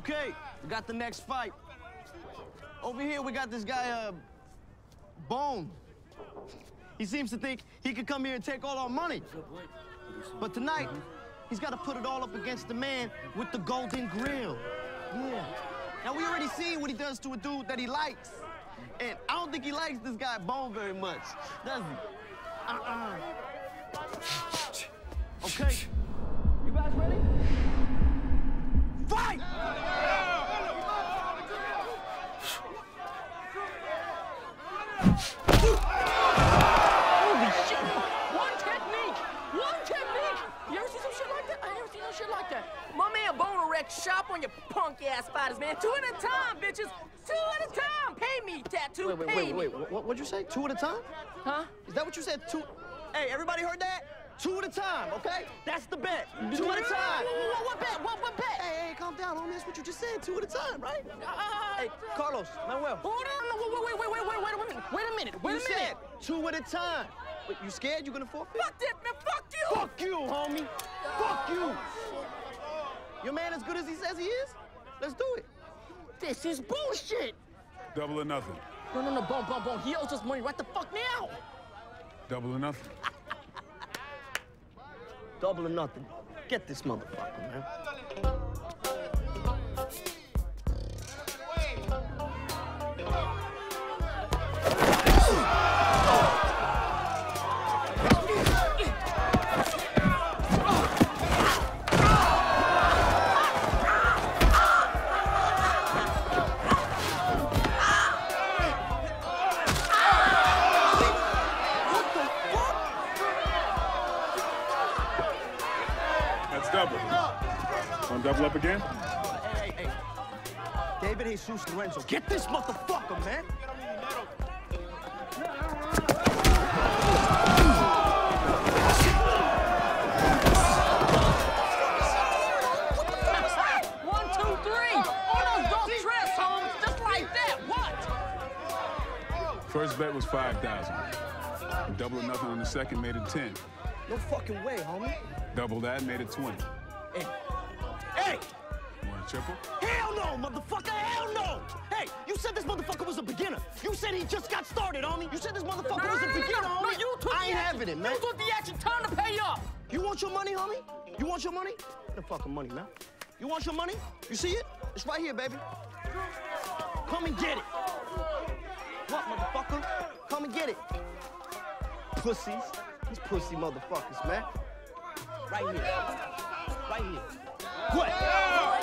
Okay, we got the next fight. Over here, we got this guy, uh, Bone. He seems to think he could come here and take all our money. But tonight, he's got to put it all up against the man with the golden grill. Yeah. Now, we already seen what he does to a dude that he likes. And I don't think he likes this guy, Bone, very much, does he? Uh-uh. Okay. Holy shit! One technique! One technique! You ever see some shit like that? I never seen no shit like that. My man Bone wrecks shop on your punk ass fighters, man. Two at a time, bitches. Two at a time. Pay me, tattoo. Wait, wait, Pay wait, me. wait. What, what'd you say? Two at a time? Huh? Is that what you said? Two? Hey, everybody heard that? Two at a time, okay? That's the bet. Two at a time. What, what bet? What, what bet? Hey, hey, calm down, homie. That's what you just said. Two at a time, right? Uh, Hey, Carlos, Manuel. Hold on. Wait, wait, wait, wait, wait, wait a minute. Wait a minute. Wait you a minute. said two at a time. Wait, you scared you gonna forfeit? Fuck that, man. Fuck you. Fuck you, homie. Fuck you. Your man as good as he says he is? Let's do it. This is bullshit. Double or nothing. No, no, no, boom, boom, boom. He owes us money right the fuck now. Double or nothing. Double or nothing. Get this motherfucker, man. That's double. Want to double up again? Hey, hey, hey. David Jesus Lorenzo, get this motherfucker, man. One, two, three. On those dos tres, Just like that. What? First bet was 5,000. Double or nothing on the second made it 10. No fucking way, homie. Double that made it 20. Hey. Hey! You want a triple? Hell no, motherfucker! Hell no! Hey, you said this motherfucker was a beginner. You said he just got started, homie. You said this motherfucker No, was no, a no, no, beginner, no, homie. no, you took I ain't action. having it, man. You took the action. Time to pay up. You want your money, homie? You want your money? Get the fucking money, man. You want your money? You see it? It's right here, baby. Come and get it. What, motherfucker? Come and get it. Pussies. These pussy motherfuckers, man. Right here. Right here. What?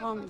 嗯。